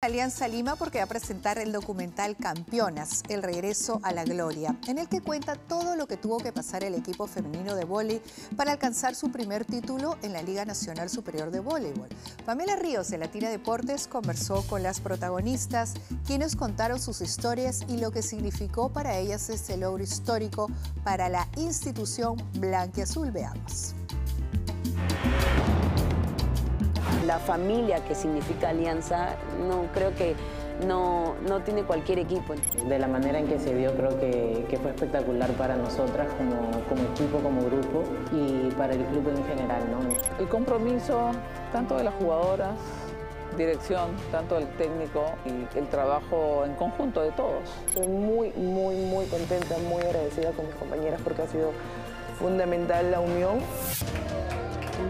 Alianza Lima porque va a presentar el documental Campeonas, el regreso a la gloria, en el que cuenta todo lo que tuvo que pasar el equipo femenino de vóley para alcanzar su primer título en la Liga Nacional Superior de Voleibol. Pamela Ríos de Latina Deportes conversó con las protagonistas, quienes contaron sus historias y lo que significó para ellas este logro histórico para la institución blanquiazul. Veamos la familia que significa Alianza, no creo que no, no tiene cualquier equipo. De la manera en que se dio, creo que, fue espectacular para nosotras como, como, equipo, como grupo y para el club en general. ¿no? El compromiso tanto de las jugadoras, dirección, tanto del técnico y el trabajo en conjunto de todos. Estoy muy, muy, muy contenta, muy agradecida con mis compañeras porque ha sido fundamental la unión un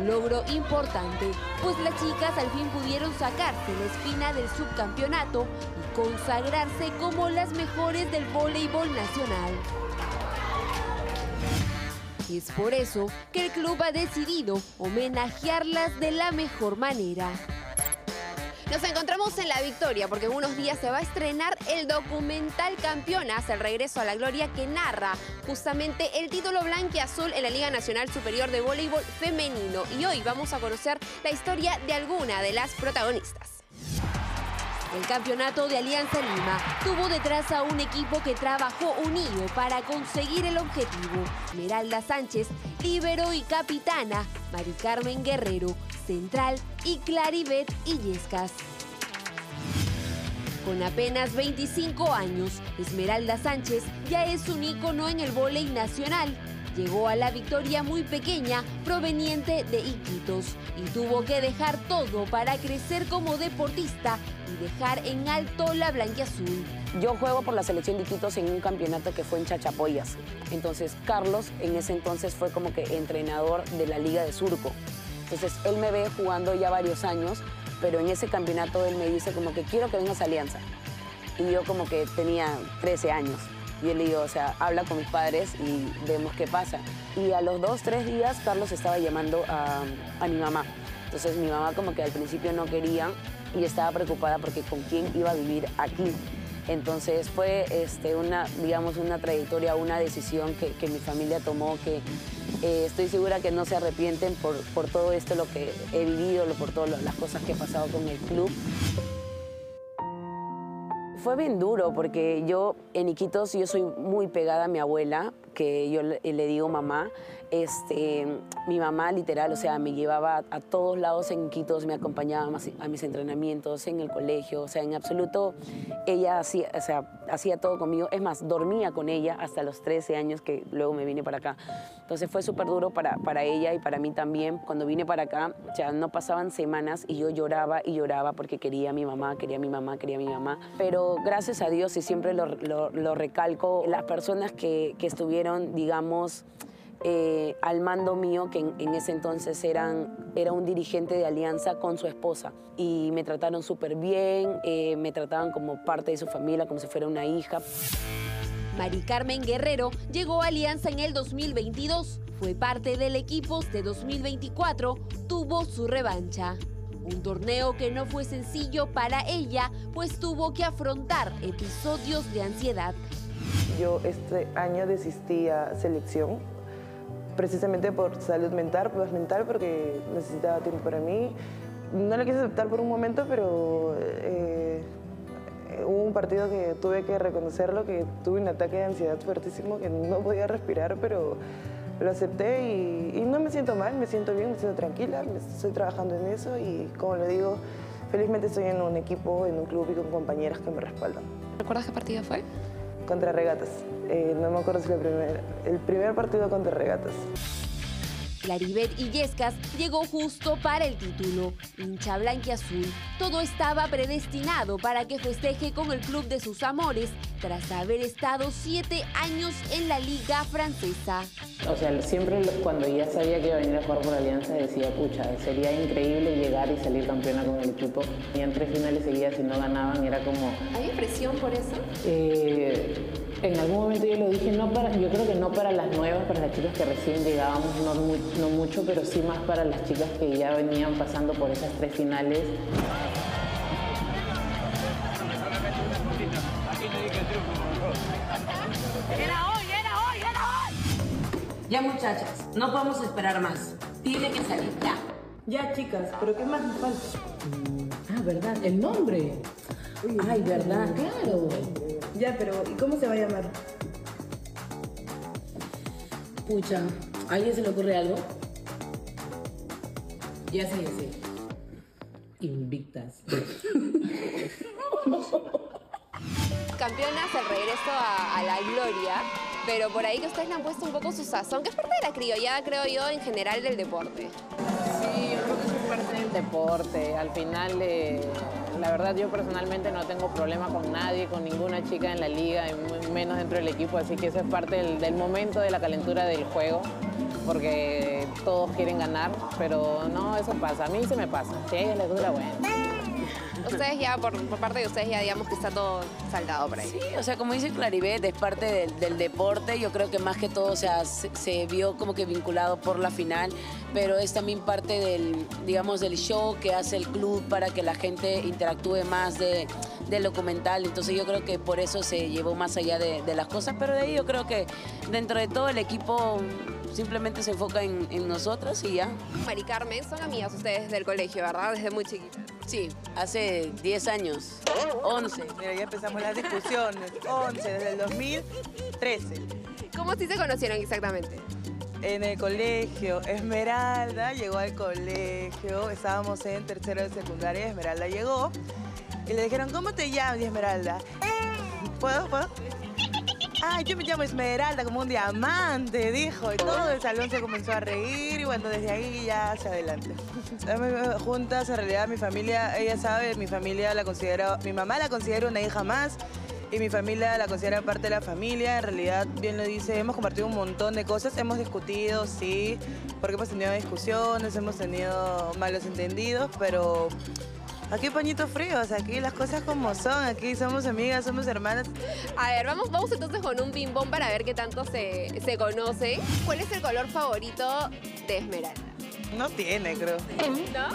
logro importante, pues las chicas al fin pudieron sacarse la espina del subcampeonato y consagrarse como las mejores del voleibol nacional. Es por eso que el club ha decidido homenajearlas de la mejor manera. Nos encontramos en La Victoria porque en unos días se va a estrenar el documental Campeonas, el regreso a la gloria que narra justamente el título azul en la Liga Nacional Superior de Voleibol Femenino. Y hoy vamos a conocer la historia de alguna de las protagonistas. El campeonato de Alianza Lima tuvo detrás a un equipo que trabajó unido para conseguir el objetivo. Meralda Sánchez, líbero y capitana, Mari Carmen Guerrero, central y Claribet Illescas. Con apenas 25 años, Esmeralda Sánchez ya es un ícono en el vóley nacional. Llegó a la victoria muy pequeña, proveniente de Iquitos, y tuvo que dejar todo para crecer como deportista y dejar en alto la blanquiazul. Yo juego por la selección de Iquitos en un campeonato que fue en Chachapoyas. Entonces, Carlos en ese entonces fue como que entrenador de la Liga de Surco. Entonces él me ve jugando ya varios años, pero en ese campeonato él me dice como que quiero que vengas a Alianza. Y yo como que tenía 13 años. Y él le digo, o sea, habla con mis padres y vemos qué pasa. Y a los dos, tres días, Carlos estaba llamando a, a mi mamá. Entonces mi mamá como que al principio no quería y estaba preocupada porque con quién iba a vivir aquí. Entonces fue este, una, digamos, una trayectoria, una decisión que, mi familia tomó que eh, estoy segura que no se arrepienten por, por todo esto, lo que he vivido, por todas las cosas que he pasado con el club. Fue bien duro porque yo en Iquitos yo soy muy pegada a mi abuela, que yo le, digo mamá. Este, mi mamá literal, o sea, me llevaba a, todos lados en Iquitos, me acompañaba a mis entrenamientos, en el colegio, o sea, en absoluto ella hacía, o sea, hacía todo conmigo. Es más, dormía con ella hasta los 13 años que luego me vine para acá. Entonces fue súper duro para, para ella y para mí también. Cuando vine para acá, o sea, no pasaban semanas y yo lloraba y lloraba porque quería a mi mamá, quería a mi mamá, quería a mi mamá. Pero gracias a Dios y siempre lo, lo, recalco, las personas que, que estuvieron, digamos, eh, al mando mío, que en, ese entonces eran, era un dirigente de Alianza con su esposa. Y me trataron súper bien, eh, me trataban como parte de su familia, como si fuera una hija. Mari Carmen Guerrero llegó a Alianza en el 2022, fue parte del equipo de 2024, tuvo su revancha. Un torneo que no fue sencillo para ella, pues tuvo que afrontar episodios de ansiedad. Yo este año desistí a selección precisamente por salud mental, pues mental, porque necesitaba tiempo para mí. No lo quise aceptar por un momento, pero eh, hubo un partido que tuve que reconocerlo, que tuve un ataque de ansiedad fuertísimo, que no podía respirar, pero lo acepté y, y no me siento mal, me siento bien, me siento tranquila, estoy trabajando en eso y como le digo, felizmente estoy en un equipo, en un club y con compañeras que me respaldan. ¿Recuerdas qué partido fue? Contra Regatas. Eh, no me acuerdo si el primer, el primer partido contra Regatas. Claribet Illescas llegó justo para el título. Hincha azul. Todo estaba predestinado para que festeje con el club de sus amores tras haber estado siete años en la liga francesa. O sea, siempre cuando ya sabía que iba a venir a jugar por Alianza decía, pucha, sería increíble llegar y salir campeona con el equipo. Y en tres finales seguidas si no ganaban era como... ¿Hay presión por eso? Eh, en algún momento yo lo dije, no yo creo que no para las nuevas, para las chicas que recién llegábamos, no, muy, no mucho, pero sí más para las chicas que ya venían pasando por esas tres finales. Era hoy, era hoy, era hoy. Ya muchachas, no podemos esperar más. Tiene que salir ya. Ya chicas, pero ¿qué más nos falta? Mm, ah, ¿verdad? El nombre. Uy, Ay, ¿verdad? Claro. Ya, pero ¿y cómo se va a llamar? Pucha, ¿a alguien se le ocurre algo? Ya sé, ya sé. Invictas. Campeonas, el regreso a, a la gloria, pero por ahí que ustedes le han puesto un poco su sazón, que es parte de la criollada, creo yo, en general del deporte. Sí, yo creo que es parte del deporte. Al final, eh, la verdad, yo personalmente no tengo problema con nadie, con ninguna chica en la liga, menos dentro del equipo, así que eso es parte del, del momento, de la calentura del juego, porque todos quieren ganar, pero no, eso pasa. A mí se me pasa. Si a ellas les dura, bueno. Ustedes ya, por, por parte de ustedes, ya digamos que está todo saldado por ahí. Sí, o sea, como dice Claribet, es parte del, del deporte. Yo creo que más que todo o sea, se, se vio como que vinculado por la final, pero es también parte del, digamos, del show que hace el club para que la gente interactúe más de, del documental. Entonces yo creo que por eso se llevó más allá de, de las cosas, pero de ahí yo creo que dentro de todo el equipo simplemente se enfoca en, en nosotras y ya. Mari Carmen, son amigas ustedes del colegio, ¿verdad? Desde muy chiquitas. Sí, hace 10 años, 11. Mira, ya empezamos las discusiones. 11, desde el 2013. ¿Cómo sí se conocieron exactamente? En el colegio, Esmeralda llegó al colegio, estábamos en tercero de secundaria, Esmeralda llegó y le dijeron, ¿cómo te llamas, Esmeralda? ¿Puedo? ¿Puedo? Ay, yo me llamo Esmeralda, como un diamante, dijo. Y todo el salón se comenzó a reír y bueno, desde ahí ya hacia adelante. Juntas, en realidad mi familia, ella sabe, mi familia la considera, mi mamá la considera una hija más y mi familia la considera parte de la familia. En realidad, bien lo dice, hemos compartido un montón de cosas, hemos discutido, sí, porque hemos tenido discusiones, hemos tenido malos entendidos, pero aquí pañitos fríos, aquí las cosas como son, aquí somos amigas, somos hermanas. A ver, vamos, vamos entonces con un ping-pong para ver qué tanto se, se conocen. ¿Cuál es el color favorito de Esmeralda? No tiene, creo. ¿No?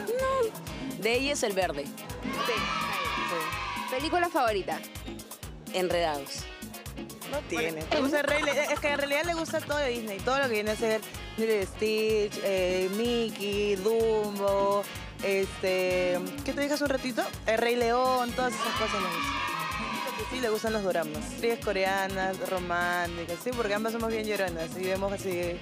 De ella es el verde, Sí. ¿Película favorita? enredados. No tiene. Gusta Rey Le- es que en realidad le gusta todo de Disney, todo lo que viene a ser Stitch, eh, Mickey, Dumbo, este, ¿qué te dije hace un ratito? El Rey León, todas esas cosas le gustan. Le gustan los doramas. Series coreanas, románticas, sí, porque ambas somos bien lloronas y vemos así.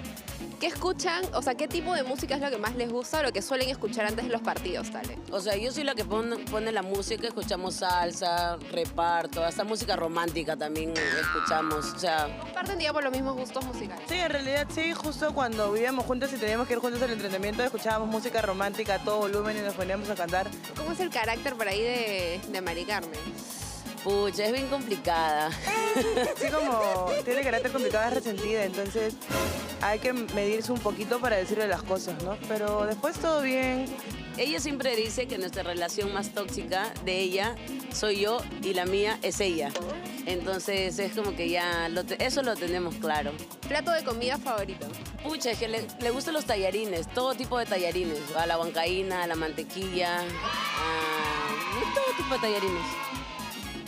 ¿Qué escuchan? O sea, ¿qué tipo de música es lo que más les gusta o lo que suelen escuchar antes de los partidos, Tale? O sea, yo soy la que pone, pone la música, escuchamos salsa, reparto, hasta música romántica también escuchamos. O sea, Comparten, digamos, los mismos gustos musicales. Sí, en realidad sí, justo cuando vivíamos juntas y teníamos que ir juntos al entrenamiento, escuchábamos música romántica a todo volumen y nos poníamos a cantar. ¿Cómo es el carácter por ahí de, de Mari Carmen? Pucha, es bien complicada. Así como tiene carácter complicado, es resentida, entonces hay que medirse un poquito para decirle las cosas, ¿no? Pero después todo bien. Ella siempre dice que nuestra relación más tóxica de ella soy yo y la mía es ella. Entonces es como que ya, lo te- eso lo tenemos claro. ¿Plato de comida favorito? Pucha, es que le, le gustan los tallarines, todo tipo de tallarines. A la huancaína, a la mantequilla, a todo tipo de tallarines.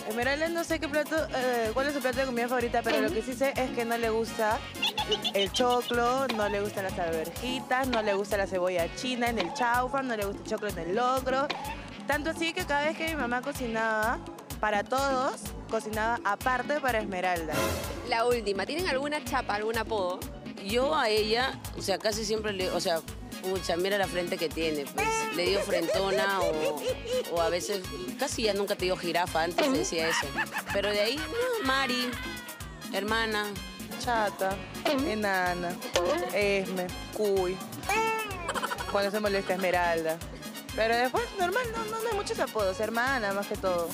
Esmeralda no sé qué plato, eh, cuál es su plato de comida favorita, pero lo que sí sé es que no le gusta el choclo, no le gustan las alverjitas, no le gusta la cebolla china en el chaufa, no le gusta el choclo en el locro. Tanto así que cada vez que mi mamá cocinaba para todos, cocinaba aparte para Esmeralda. La última, ¿tienen alguna chapa, algún apodo? Yo a ella, o sea, casi siempre le, o sea, pucha, mira la frente que tiene, pues, le dio frentona o, a veces, casi ya nunca te dio jirafa, antes decía eso. Pero de ahí, no, Mari, hermana, Chata, enana, esme, cuy. Cuando se molesta Esmeralda. Pero después, normal, no, no, no hay muchos apodos, hermana más que todo.